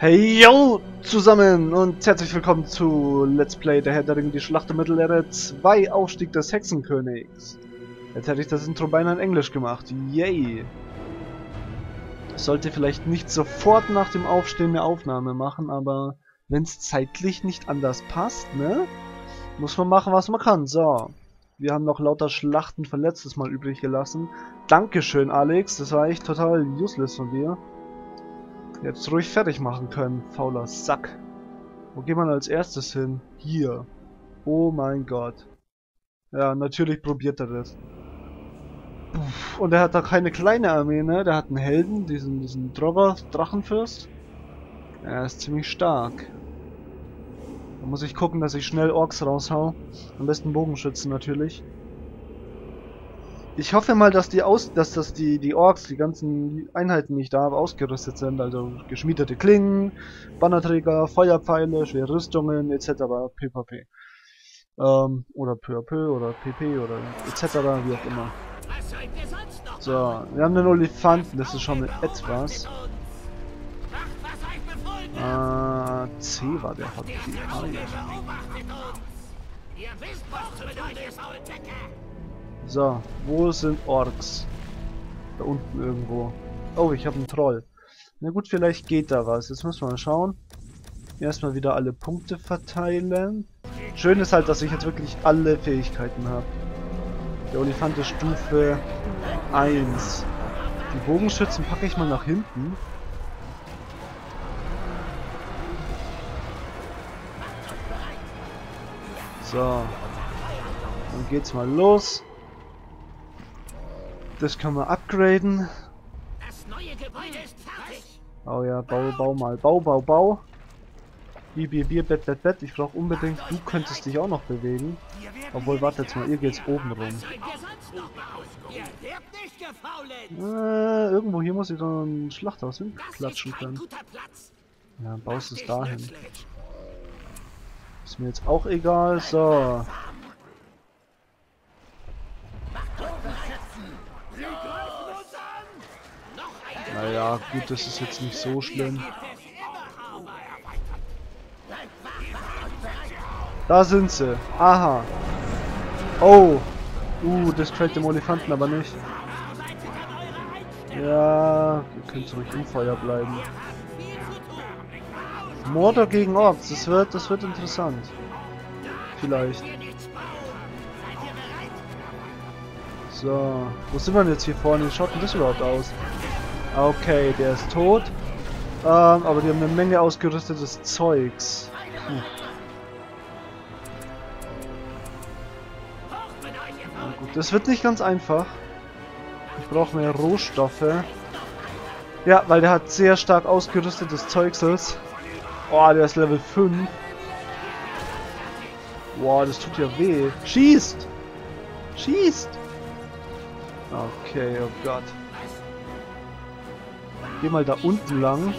Hey yo zusammen und herzlich willkommen zu Let's Play der Herr der Ringe, die Schlacht um Mittelerde 2 Aufstieg des Hexenkönigs. Jetzt hätte ich das Intro beinahe in Englisch gemacht. Yay! Ich sollte vielleicht nicht sofort nach dem Aufstehen eine Aufnahme machen, aber wenn es zeitlich nicht anders passt, ne? Muss man machen, was man kann. So. Wir haben noch lauter Schlachten von letztes Mal übrig gelassen. Dankeschön, Alex. Das war echt total useless von dir. Jetzt ruhig fertig machen können, fauler Sack. Wo geht man als erstes hin? Hier. Oh mein Gott. Ja, natürlich probiert er das. Und er hat da keine kleine Armee, ne? Der hat einen Helden, diesen, diesen Drogger, Drachenfürst. Er ist ziemlich stark. Da muss ich gucken, dass ich schnell Orks raushau. Am besten Bogenschützen natürlich. Ich hoffe mal, dass die aus, dass das die die Orks, die ganzen Einheiten, die ich da habe, ausgerüstet sind. Also geschmiedete Klingen, Bannerträger, Feuerpfeile, schwere Rüstungen etc. pppp. Ähm, oder peu peu oder pp oder etc. wie auch immer. So, wir haben den Olifanten, das ist schon etwas. Äh, C war der Hot ah, ja. So, wo sind Orks? Da unten irgendwo. Oh, ich habe einen Troll. Na gut, vielleicht geht da was. Jetzt müssen wir mal schauen. Erstmal wieder alle Punkte verteilen. Schön ist halt, dass ich jetzt wirklich alle Fähigkeiten habe. Der Olifant ist Stufe 1. Die Bogenschützen packe ich mal nach hinten. So. Dann geht's mal los. Das kann man upgraden. Das neue Gebäude ist fertig. Oh ja, bau, bau mal. Bau, bau, bau. Bier, Bier, Bier, Bett, Bett, Bett. Ich brauche unbedingt... Du könntest dich auch noch bewegen. Obwohl, warte jetzt mal. Ihr geht's oben rum. Äh, irgendwo hier muss ich doch ein Schlachthaus hinklatschen können. Ja, baust es dahin. Ist mir jetzt auch egal. So. Naja, gut, das ist jetzt nicht so schlimm. Da sind sie. Aha. Oh. Uh, das gefällt dem Elefanten aber nicht. Ja, wir können zurück im Feuer bleiben. Mordor gegen Orks, das wird, das wird interessant. Vielleicht. So, wo sind wir denn jetzt hier vorne? Wie schaut denn das überhaupt aus? Okay, der ist tot. Ähm, aber die haben eine Menge ausgerüstetes Zeugs. Hm. Gut, das wird nicht ganz einfach. Ich brauche mehr Rohstoffe. Ja, weil der hat sehr stark ausgerüstetes Zeugsels. Oh, der ist Level 5. Boah, das tut ja weh. Schießt! Schießt! Okay, oh Gott. Geh mal da unten lang.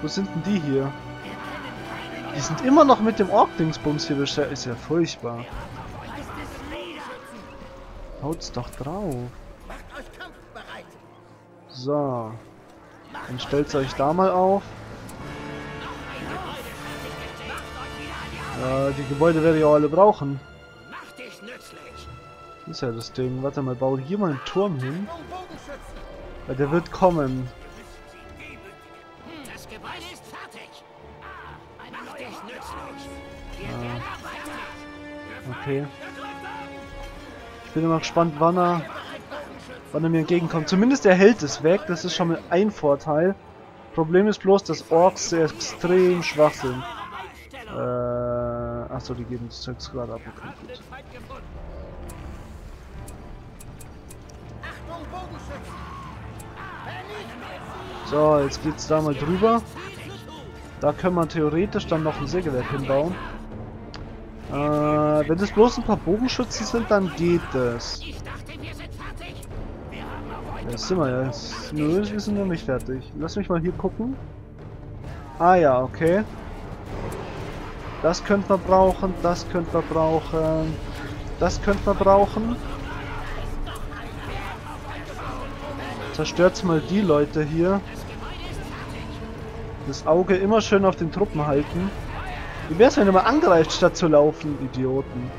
Wo sind denn die hier? Die sind immer noch mit dem Ork-Dingsbums hier beschäftigt. Ist ja furchtbar. Haut's doch drauf. So. Dann stellt euch da mal auf. Äh, die Gebäude werde ich auch alle brauchen. Das ist ja das Ding. Warte mal, baue hier mal einen Turm hin. Weil der wird kommen. Ah. Okay. Ich bin immer gespannt, wann er, wann er mir entgegenkommt. Zumindest er hält es weg. Das ist schon mal ein Vorteil. Problem ist bloß, dass Orks sehr extrem schwach sind. Äh, achso, die geben das Zeugs gerade ab. Okay, gut. So, jetzt geht's da mal drüber. Da können wir theoretisch dann noch ein Sägewerk hinbauen. Äh, wenn es bloß ein paar Bogenschützen sind, dann geht das. Ja, sind wir jetzt. Nö, wir sind noch nicht fertig. Lass mich mal hier gucken. Ah ja, okay. Das könnte man brauchen, das könnte man brauchen. Das könnte man brauchen. Zerstört mal die Leute hier. Das Auge immer schön auf den Truppen halten. Wie wär's, wenn ihr mal angreift, statt zu laufen, Idioten?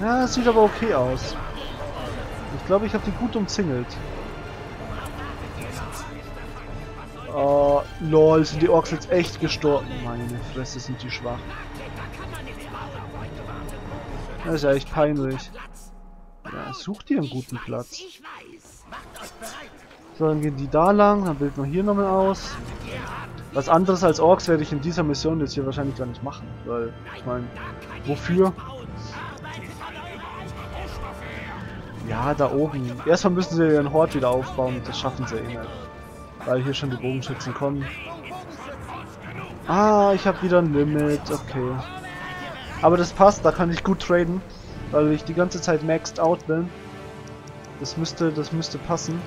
Ja. Ja, sieht aber okay aus. Ich glaube, ich habe die gut umzingelt. Oh, lol, sind die Orks jetzt echt gestorben. Meine Fresse, sind die schwach. Das ist ja echt peinlich. Ja, such dir einen guten Platz. So, dann gehen die da lang, dann bilden wir hier nochmal aus. Was anderes als Orks werde ich in dieser Mission jetzt hier wahrscheinlich gar nicht machen, weil, ich meine, wofür? Ja, da oben. Erstmal müssen sie ihren Hort wieder aufbauen, das schaffen sie eh nicht. Weil hier schon die Bogenschützen kommen. Ah, ich habe wieder ein Limit, okay. Aber das passt, da kann ich gut traden, weil ich die ganze Zeit maxed out bin. Das müsste, das müsste passen.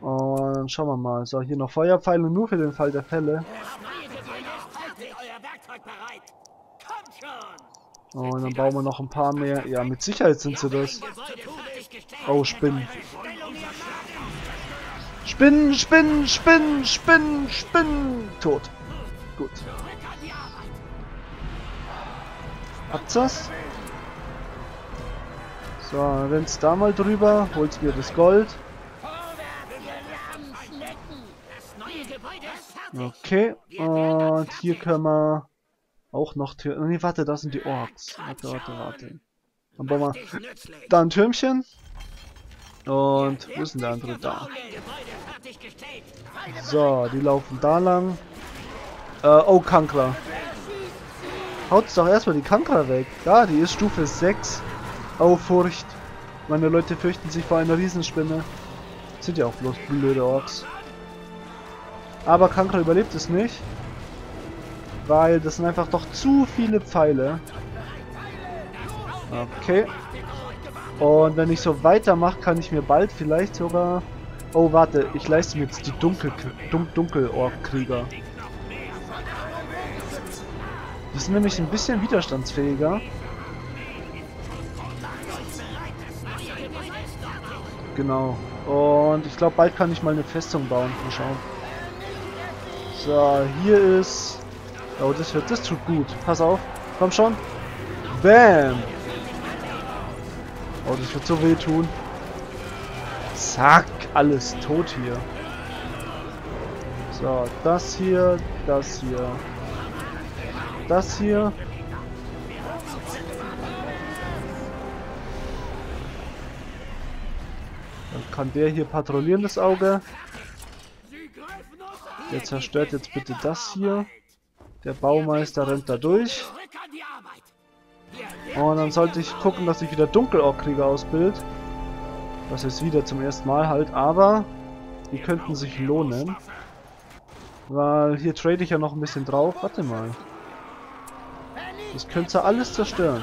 Und schauen wir mal. So, hier noch Feuerpfeile nur für den Fall der Fälle. Und dann bauen wir noch ein paar mehr. Ja, mit Sicherheit sind sie das. Oh, Spinnen. Spinnen, Spinnen, Spinnen, Spinnen, Spinnen. Tot. Gut. Habt's das? So, rennst da mal drüber, holst mir das Gold. Okay, und hier können wir auch noch Türen. Nee, warte, da sind die Orks. Warte, warte, warte. Dann bauen wir da ein Türmchen. Und wo ist denn der andere da? So, die laufen da lang. Äh, oh, Kankra. Haut's doch erstmal die Kankra weg. Ja, die ist Stufe 6. Oh, Furcht. Meine Leute fürchten sich vor einer Riesenspinne. Sind ja auch bloß blöde Orks. Aber Kankra überlebt es nicht. Weil das sind einfach doch zu viele Pfeile. Okay. Und wenn ich so weitermache, kann ich mir bald vielleicht sogar... Oh, warte, ich leiste mir jetzt die Dunkel Dun Dunkelork-Krieger. Die sind nämlich ein bisschen widerstandsfähiger. Genau. Und ich glaube, bald kann ich mal eine Festung bauen. Mal schauen. So, hier ist... Oh, das, wird, das tut gut. Pass auf. Komm schon. Bam. Oh, das wird so weh tun. Zack, alles tot hier. So, das hier, das hier. Das hier. Dann kann der hier patrouillieren, das Auge. Der zerstört jetzt bitte das hier. Der Baumeister rennt da durch. Und dann sollte ich gucken, dass ich wieder Dunkelorkrieger ausbild. Das ist wieder zum ersten Mal halt, aber die könnten sich lohnen. Weil hier trade ich ja noch ein bisschen drauf. Warte mal. Das könnte alles zerstören.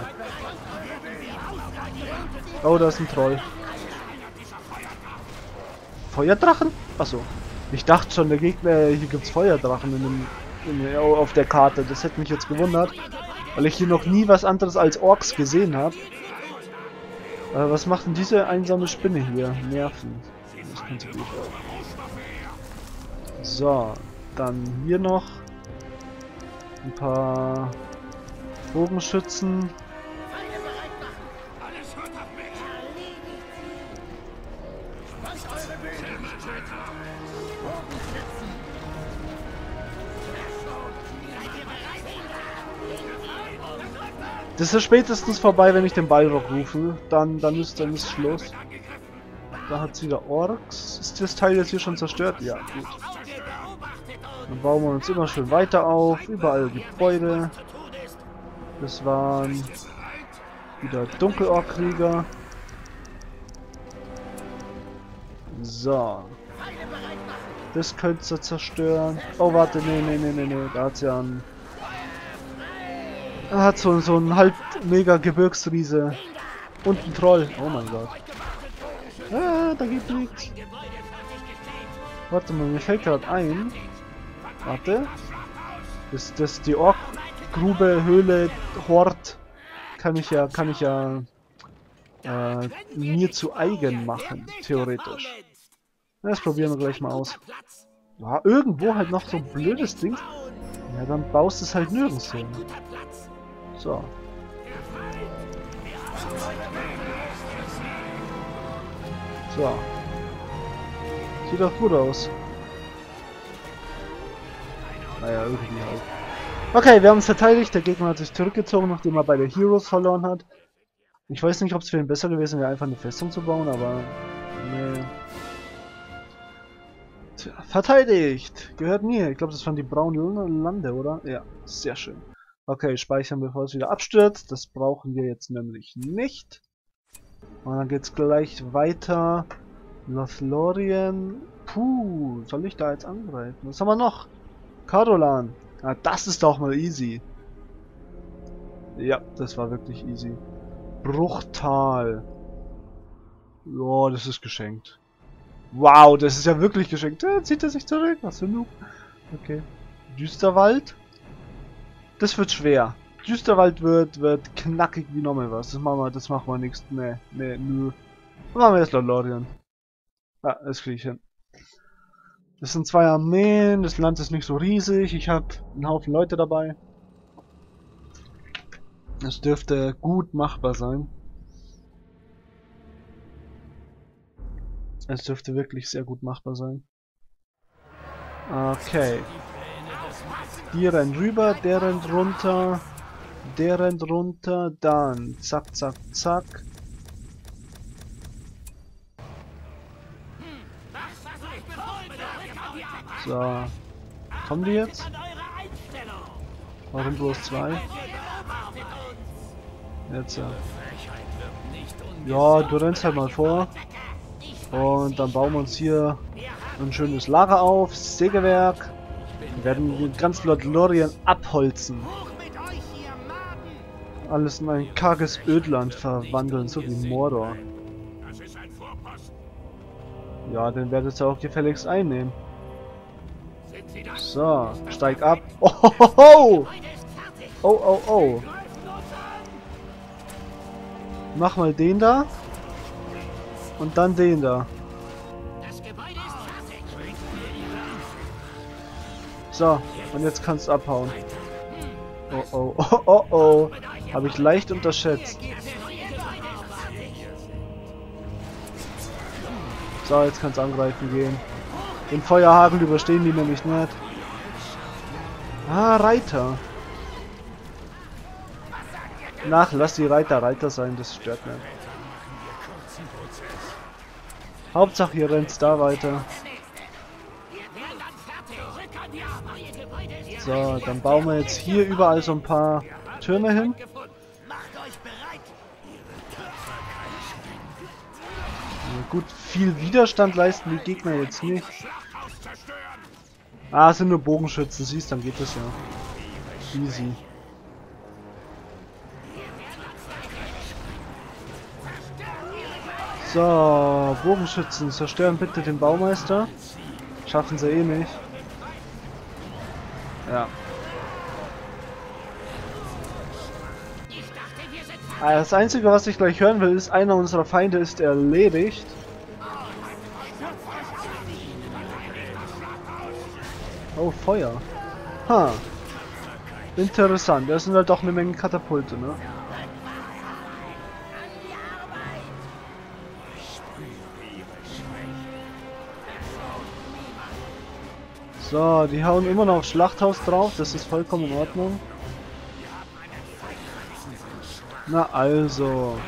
Oh, da ist ein Troll. Feuerdrachen? Achso. Ich dachte schon, der Gegner, hier gibt's Feuerdrachen in dem, in, auf der Karte. Das hätte mich jetzt gewundert. Weil ich hier noch nie was anderes als Orks gesehen habe. Äh, was macht denn diese einsame Spinne hier? Nerven. Das könnte gut So, dann hier noch ein paar Bogenschützen. Das ist spätestens vorbei, wenn ich den Ballrock rufe. Dann, dann ist dann ist Schluss. Da hat sie wieder Orks. Ist das Teil jetzt hier schon zerstört? Ja, gut. Dann bauen wir uns immer schön weiter auf. Überall Gebäude. Das waren wieder Dunkelork-Krieger. So. Das könnte ihr zerstören. Oh, warte, nee, nee, nee, nee, nee. Da hat's ja ein er hat so, so einen halb mega Gebirgsriese. Und ein Troll. Oh mein Gott. Ah, da geht nichts. Warte mal, mir fällt gerade ein. Warte. Das, das, die Ork-Grube, Höhle, Hort. Kann ich ja, kann ich ja äh, mir zu eigen machen, theoretisch. Das probieren wir gleich mal aus. Ja, irgendwo halt noch so ein blödes Ding. Ja, dann baust es halt nirgends hin. So. So. Sieht doch gut aus. Naja, irgendwie halt. Okay, wir haben es verteidigt. Der Gegner hat sich zurückgezogen, nachdem er bei der Heroes verloren hat. Ich weiß nicht, ob es für ihn besser gewesen wäre, einfach eine Festung zu bauen, aber... Nee. Verteidigt! Gehört mir. Ich glaube, das waren die braunen Lande, oder? Ja, sehr schön. Okay, speichern, bevor es wieder abstürzt. Das brauchen wir jetzt nämlich nicht. Und dann geht's gleich weiter. Lothlorien. Puh, soll ich da jetzt angreifen? Was haben wir noch? Karolan. Ah, das ist doch mal easy. Ja, das war wirklich easy. Bruchtal. Ja, das ist geschenkt. Wow, das ist ja wirklich geschenkt. Da zieht er sich zurück. Was für ein Noob. Okay. Düsterwald. Das wird schwer. Düsterwald wird, wird knackig wie nochmal was. Das machen wir, das machen wir nichts. Nee, nee, nö. Machen wir jetzt Lothlorien. Ah, das kriege ich hin. Das sind zwei Armeen, das Land ist nicht so riesig, ich habe einen Haufen Leute dabei. Es dürfte gut machbar sein. Es dürfte wirklich sehr gut machbar sein. Okay. Die rennt rüber, der rennt runter, der rennt runter, dann zack, zack, zack. So. Kommen die jetzt? Warum bloß zwei? Jetzt ja. Ja, du rennst halt mal vor. Und dann bauen wir uns hier ein schönes Lager auf, Sägewerk. Wir werden ganz Lothlorien abholzen. Alles in ein karges Ödland verwandeln, so wie Mordor. Ja, den werdet ihr auch gefälligst einnehmen. So, steig ab. Oh, oh, oh, oh, oh, oh. Mach mal den da. Und dann den da. So, und jetzt kannst du abhauen. Oh, oh, oh, oh, oh. Habe ich leicht unterschätzt. So, jetzt kannst du angreifen gehen. Den Feuerhagel überstehen die nämlich nicht. Ah, Reiter. Nach, lass die Reiter Reiter sein, das stört nicht. Hauptsache ihr rennt da weiter. So, dann bauen wir jetzt hier überall so ein paar Türme hin. Gut, viel Widerstand leisten die Gegner jetzt nicht. Ah, es sind nur Bogenschützen, siehst, dann geht das ja. Easy. So, Bogenschützen, zerstören bitte den Baumeister. Schaffen sie eh nicht. Ja. Ah, das Einzige, was ich gleich hören will, ist, einer unserer Feinde ist erledigt. Oh, Feuer. Ha. Interessant. Das sind halt doch eine Menge Katapulte, ne? So, die hauen immer noch Schlachthaus drauf. Das ist vollkommen in Ordnung. Na also.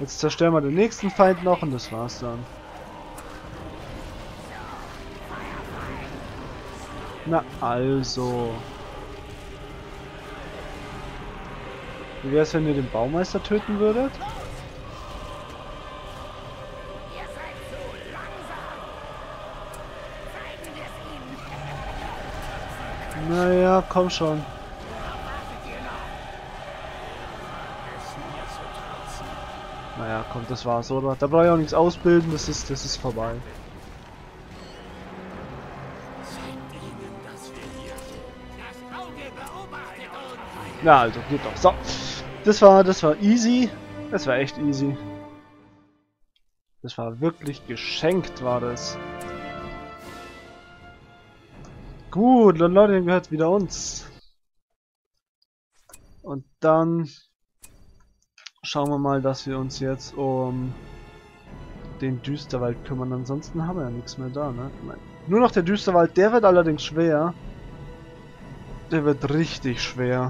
Jetzt zerstören wir den nächsten Feind noch und das war's dann. Na also. Wie wäre es, wenn ihr den Baumeister töten würdet? Naja, komm schon. Naja, komm, das war's, oder? Da brauche ich auch nichts ausbilden, das ist, das ist vorbei. Ja, also geht doch. So. Das war, das war easy. Das war echt easy. Das war wirklich geschenkt, war das. Gut, Lothlorien gehört wieder uns. Und dann schauen wir mal, dass wir uns jetzt um den Düsterwald kümmern. Ansonsten haben wir ja nichts mehr da, ne? Nur noch der Düsterwald, der wird allerdings schwer. Der wird richtig schwer.